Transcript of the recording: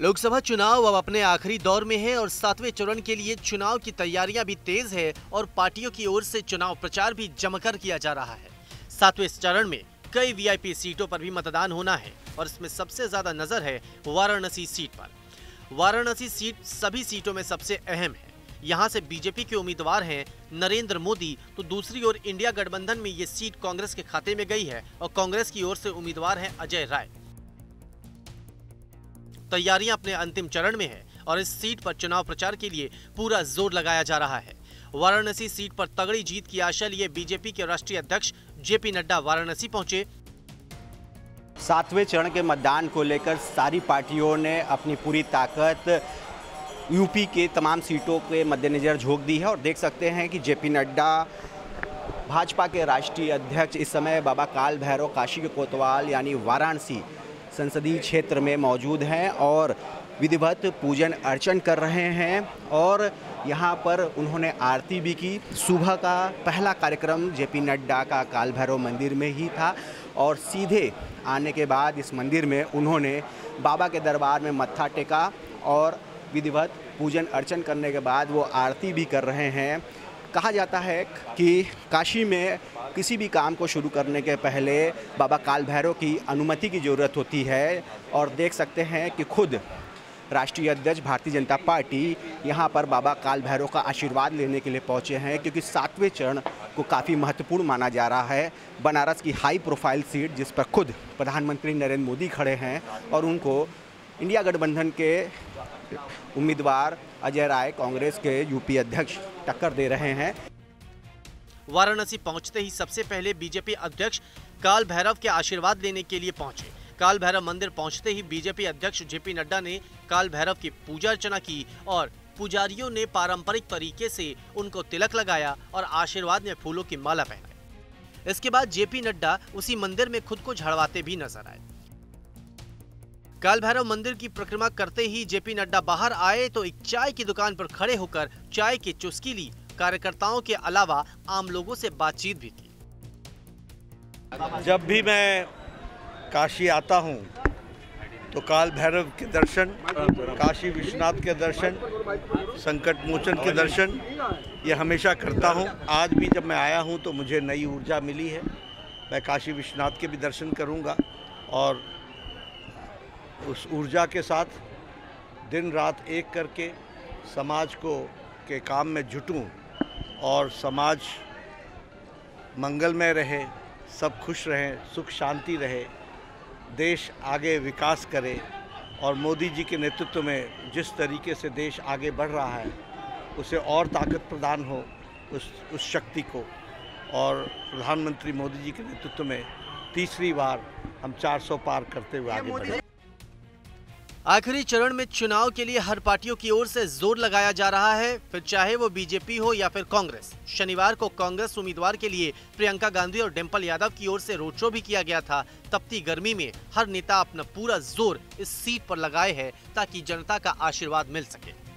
लोकसभा चुनाव अब अपने आखिरी दौर में है और सातवें चरण के लिए चुनाव की तैयारियाँ भी तेज है और पार्टियों की ओर से चुनाव प्रचार भी जमकर किया जा रहा है। सातवें चरण में कई वीआईपी सीटों पर भी मतदान होना है और इसमें सबसे ज़्यादा नज़र है वाराणसी सीट पर। वाराणसी सीट सभी सीटों में सबसे अहम है। यहाँ से बीजेपी के उम्मीदवार हैं नरेंद्र मोदी तो दूसरी ओर इंडिया गठबंधन में ये सीट कांग्रेस के खाते में गई है और कांग्रेस की ओर से उम्मीदवार हैं अजय राय। तैयारियाँ अपने अंतिम चरण में है और इस सीट पर चुनाव प्रचार के लिए पूरा ज़ोर लगाया जा रहा है। वाराणसी सीट पर तगड़ी जीत की आशा लिए बीजेपी के राष्ट्रीय अध्यक्ष जेपी नड्डा वाराणसी पहुँचे। सातवें चरण के मतदान को लेकर सारी पार्टियों ने अपनी पूरी ताकत यूपी के तमाम सीटों के मद्देनज़र झोंक दी है और देख सकते हैं कि जेपी नड्डा भाजपा के राष्ट्रीय अध्यक्ष, इस समय बाबा काल भैरव काशी के कोतवाल यानी वाराणसी संसदीय क्षेत्र में मौजूद हैं और विधिवत पूजन अर्चन कर रहे हैं और यहाँ पर उन्होंने आरती भी की। सुबह का पहला कार्यक्रम जेपी नड्डा का काल भैरव मंदिर में ही था और सीधे आने के बाद इस मंदिर में उन्होंने बाबा के दरबार में मत्था टेका और विधिवत पूजन अर्चन करने के बाद वो आरती भी कर रहे हैं। कहा जाता है कि काशी में किसी भी काम को शुरू करने के पहले बाबा काल भैरव की अनुमति की ज़रूरत होती है और देख सकते हैं कि खुद राष्ट्रीय अध्यक्ष, भारतीय जनता पार्टी यहाँ पर बाबा काल भैरव का आशीर्वाद लेने के लिए पहुँचे हैं क्योंकि सातवें चरण को काफ़ी महत्वपूर्ण माना जा रहा है। बनारस की हाई प्रोफ़ाइल सीट जिस पर खुद प्रधानमंत्री नरेंद्र मोदी खड़े हैं और उनको इंडिया गठबंधन के उम्मीदवार अजय राय कांग्रेस के यूपी अध्यक्ष टक्कर दे रहे हैं। वाराणसी पहुँचते ही सबसे पहले बीजेपी अध्यक्ष काल भैरव के आशीर्वाद लेने के लिए पहुँचे। काल भैरव मंदिर पहुँचते ही बीजेपी अध्यक्ष जेपी नड्डा ने काल भैरव की पूजा अर्चना की और पुजारियों ने पारंपरिक तरीके से उनको तिलक लगाया और आशीर्वाद में फूलों की माला पहनाई। इसके बाद जेपी नड्डा उसी मंदिर में खुद को झड़वाते भी नज़र आए। काल भैरव मंदिर की परिक्रमा करते ही जेपी नड्डा बाहर आए तो एक चाय की दुकान पर खड़े होकर चाय की चुस्की ली। कार्यकर्ताओं के अलावा आम लोगों से बातचीत भी की। जब भी मैं काशी आता हूँ तो काल भैरव के दर्शन, काशी विश्वनाथ के दर्शन, संकट मोचन के दर्शन, ये हमेशा करता हूँ। आज भी जब मैं आया हूँ तो मुझे नई ऊर्जा मिली है। मैं काशी विश्वनाथ के भी दर्शन करूँगा और उस ऊर्जा के साथ दिन रात एक करके समाज को के काम में जुटूं और समाज मंगलमय रहे सब खुश रहें सुख शांति रहे देश आगे विकास करे और मोदी जी के नेतृत्व में जिस तरीके से देश आगे बढ़ रहा है उसे और ताकत प्रदान हो उस उस शक्ति को। और प्रधानमंत्री मोदी जी के नेतृत्व में तीसरी बार हम 400 पार करते हुए आगे बढ़े। आखिरी चरण में चुनाव के लिए हर पार्टियों की ओर से ज़ोर लगाया जा रहा है। फिर चाहे वो बीजेपी हो या फिर कांग्रेस। शनिवार को कांग्रेस उम्मीदवार के लिए प्रियंका गांधी और डिम्पल यादव की ओर से रोड शो भी किया गया था। तपती गर्मी में हर नेता अपना पूरा ज़ोर इस सीट पर लगाए है ताकि जनता का आशीर्वाद मिल सके।